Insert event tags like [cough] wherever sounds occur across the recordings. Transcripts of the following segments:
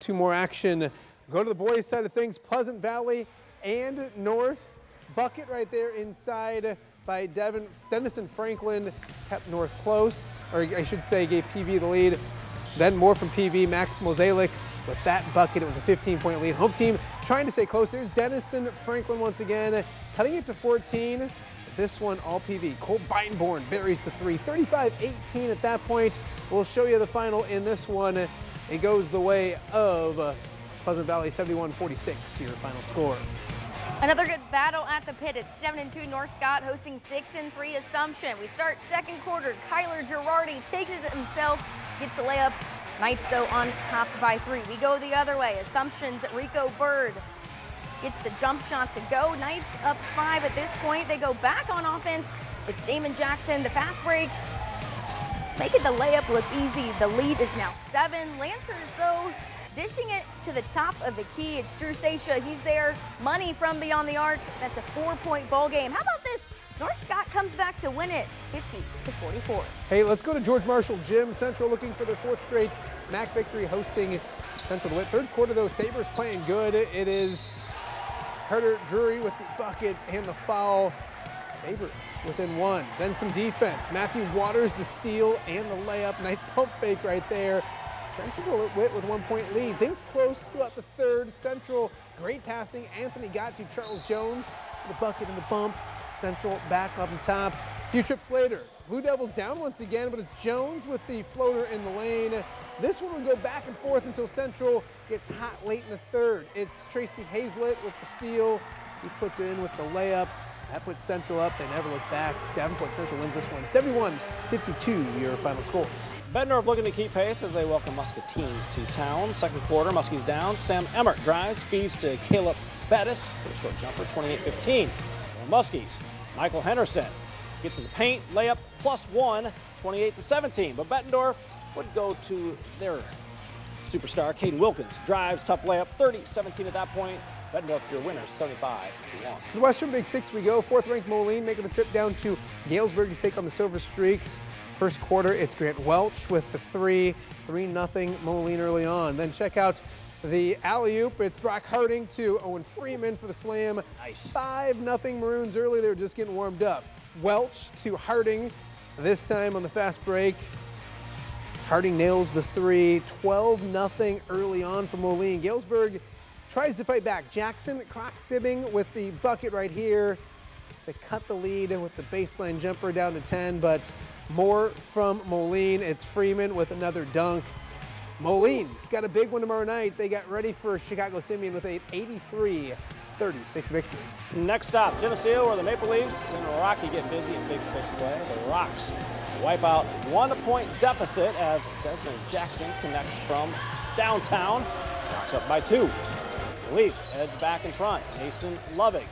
Two more action. Go to the boys' side of things. Pleasant Valley and North. Bucket right there inside by Devin, Dennison Franklin kept North close, or I should say gave PV the lead. Then more from PV, Max Mosaic with that bucket. It was a 15-point lead. Home team trying to stay close. There's Dennison Franklin once again, cutting it to 14. This one all PV. Cole Beinborn buries the three. 35-18 at that point. We'll show you the final in this one. It goes the way of uh, Pleasant Valley 71-46, your final score. Another good battle at the pit. It's 7 and 2 North Scott hosting 6 and 3 Assumption. We start second quarter. Kyler Girardi takes it himself, gets the layup. Knights, though, on top by three. We go the other way. Assumption's Rico Bird gets the jump shot to go. Knights up five at this point. They go back on offense. It's Damon Jackson, the fast break. Making the layup look easy. The lead is now seven. Lancers, though, dishing it to the top of the key. It's Drew Sasha. He's there. Money from beyond the arc. That's a four-point ball game. How about this? North Scott comes back to win it, 50 to 44. Hey, let's go to George Marshall Gym. Central looking for their fourth straight MAC victory, hosting Central. Third quarter, though, Sabres playing good. It is Carter Drury with the bucket and the foul. Sabres within one. Then some defense. Matthew Waters the steal and the layup. Nice pump fake right there. Central DeWitt with one point lead. Things close throughout the third. Central, great passing. Anthony got to Charles Jones, the bucket and the bump. Central back up on top. A few trips later, Blue Devils down once again, but it's Jones with the floater in the lane. This one will go back and forth until Central gets hot late in the third. It's Tracy Hazlett with the steal. He puts it in with the layup. That puts Central up. They never look back. Davenport Central wins this one 71-52, your final score. Bettendorf looking to keep pace as they welcome Muscatine to town. Second quarter, Muskies down. Sam Emmert drives, feeds to Caleb Bettis for the short jumper, 28-15. Muskies, Michael Henderson gets in the paint, layup plus one, 28-17. But Bettendorf would go to their superstar, Caden Wilkins. Drives, tough layup, 30-17 at that point. Bettendorf, your winners, 75 To the Western Big Six we go. Fourth ranked Moline making the trip down to Galesburg to take on the Silver Streaks. First quarter, it's Grant Welch with the three, 3 nothing Moline early on. Then check out the alley-oop. It's Brock Harding to Owen Freeman for the slam. Nice. 5 nothing Maroons early. They were just getting warmed up. Welch to Harding, this time on the fast break. Harding nails the three. 12 nothing early on for Moline. Galesburg tries to fight back. Jackson clock sibbing with the bucket right here to cut the lead with the baseline jumper down to 10, but more from Moline. It's Freeman with another dunk. Moline, it's got a big one tomorrow night. They got ready for Chicago Simeon with an 83 36 victory. Next stop, Geneseo, where the Maple Leafs and Rocky get busy in Big Six play. The Rocks wipe out one point deficit as Desmond Jackson connects from downtown. Rocks up by two. The Leafs edge back in front. Mason Loving.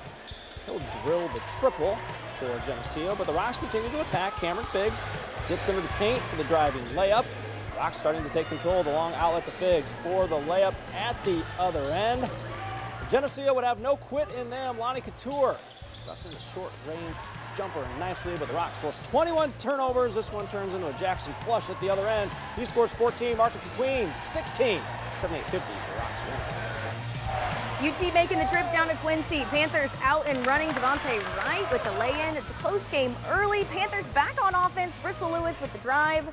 He'll drill the triple for Geneseo, but the Rocks continue to attack. Cameron Figs gets into the paint for the driving layup. Rocks starting to take control of the long outlet to Figs for the layup at the other end. Geneseo would have no quit in them. Lonnie Couture in a short range jumper nicely, but the Rocks force 21 turnovers. This one turns into a Jackson flush at the other end. He scores 14. Marcus Queen 16. 78-50. The Rocks win. UT making the trip down to Quincy. Panthers out and running. Devontae Wright with the lay-in. It's a close game early. Panthers back on offense. Bristol Lewis with the drive.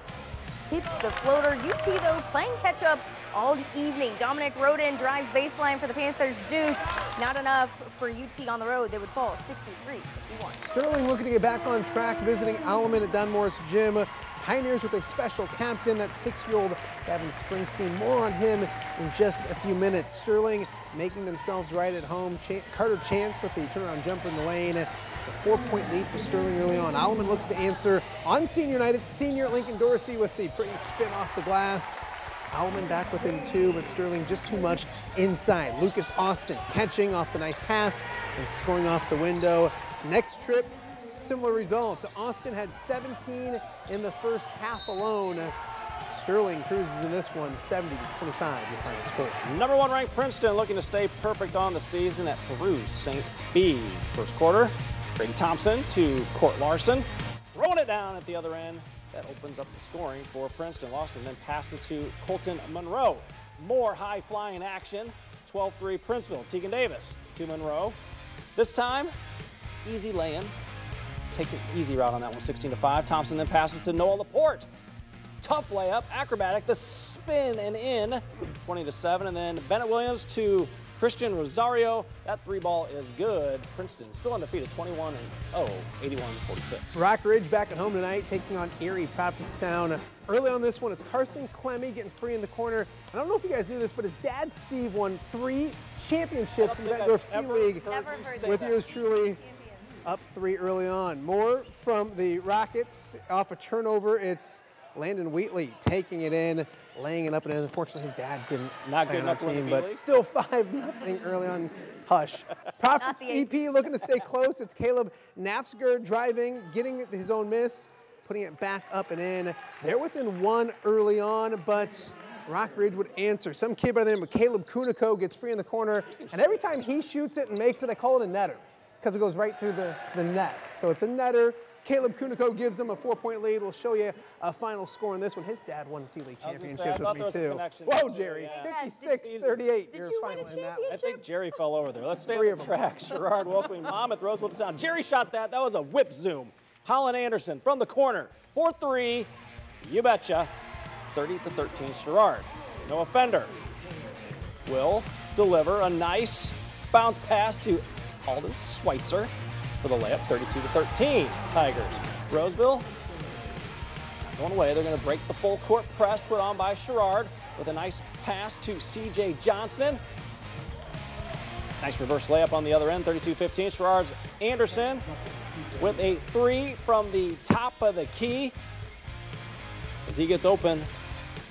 Hits the floater. UT, though, playing catch-up all evening. Dominic Roden drives baseline for the Panthers. Deuce, not enough for UT on the road. They would fall 63-51. Sterling looking to get back on track, visiting Alleman at Don Morris Gym. Pioneers with a special captain, that six-year-old Gavin Springsteen. More on him in just a few minutes. Sterling making themselves right at home. Ch Carter Chance with the turnaround jumper in the lane. A four-point lead for Sterling early on. Alleman looks to answer on Senior Night. It's senior Lincoln Dorsey with the pretty spin off the glass. Alleman back within two, but Sterling just too much inside. Lucas Austin catching off the nice pass and scoring off the window. Next trip, similar result. Austin had 17 in the first half alone. Sterling cruises in this one 70 to 25, your final score. Number one ranked Princeton looking to stay perfect on the season at Peru St. Bede. First quarter, Brady Thompson to Court Larson, throwing it down at the other end. That opens up the scoring for Princeton. Lawson then passes to Colton Monroe. more high flying action. 12 3 Princeville. Tegan Davis to Monroe. This time, easy lay in. Take an easy route on that one, 16 to 5. Thompson then passes to Noah Laporte. Tough layup, acrobatic, the spin and in, 20 to 7. And then Bennett Williams to Christian Rosario. That three ball is good. Princeton still undefeated, 21 and 0, 81 46. Rockridge back at home tonight, taking on Erie Prophetstown. Early on this one, it's Carson Clemmy getting free in the corner. I don't know if you guys knew this, but his dad Steve won three championships in the Bettendorf C League with that. yours truly. Up three early on. More from the Rockets off a turnover. It's Landon Wheatley taking it in, laying it up and in. Unfortunately, his dad didn't. Not good enough to win the team, but still [laughs] five nothing early on. Hush. [laughs] Prophets EP looking to stay close. It's Caleb Nafsger driving, getting his own miss, putting it back up and in. They're within one early on, but Rockridge would answer. Some kid by the name of Caleb Kuniko gets free in the corner, and every time he shoots it and makes it, I call it a netter because it goes right through the, the net. So it's a netter. Caleb Kuniko gives them a four-point lead. We'll show you a final score in this one. His dad won the C League I say, championships with me too. Whoa, Jerry! Uh, yeah. 56-38. Did your you win a in that one. I think Jerry fell over there. Let's stay Three on of the 'em. track. Sherrard welcoming [laughs] Monmouth Roseville to town. Jerry shot that. That was a whip zoom. Holland Anderson from the corner. 4 3. You betcha. 30 to 13. Sherrard. No offender. Will deliver a nice bounce pass to Alden Schweitzer for the layup. 32 to 13. Tigers. Roseville one away. They're going to break the full court press put on by Sherrard with a nice pass to CJ Johnson. Nice reverse layup on the other end, 32-15. Sherrard's Anderson with a three from the top of the key. As he gets open,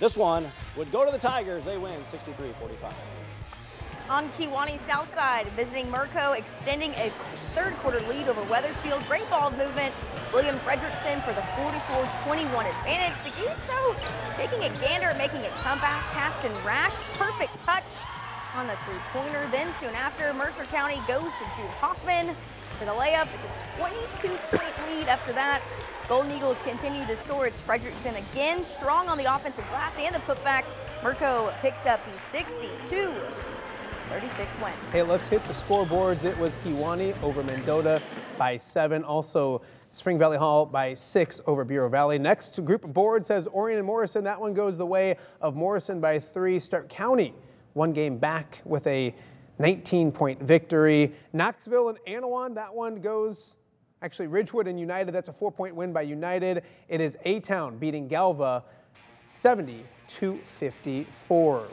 this one would go to the Tigers. They win 63-45. On Kewanee South Side, visiting Merco, extending a third quarter lead over Wethersfield. Great ball movement. William Fredrickson for the 44-21 advantage. The Geese, though, taking a gander, making a comeback. Caston Rash, perfect touch on the three-pointer. Then soon after, Mercer County goes to Jude Hoffman for the layup. It's a 22-point lead after that. Golden Eagles continue to soar. It's Fredrickson again, strong on the offensive glass and the putback. Merco picks up the 62 36 win. Hey, let's hit the scoreboards. It was Kewanee over Mendota by seven. Also, Spring Valley Hall by six over Bureau Valley. Next group of boards says Orion and Morrison. That one goes the way of Morrison by three. Stark County, one game back with a 19 point victory. Knoxville and Annawan, that one goes. Actually, Ridgewood and United, that's a four point win by United. It is A Town beating Galva 70 to 54.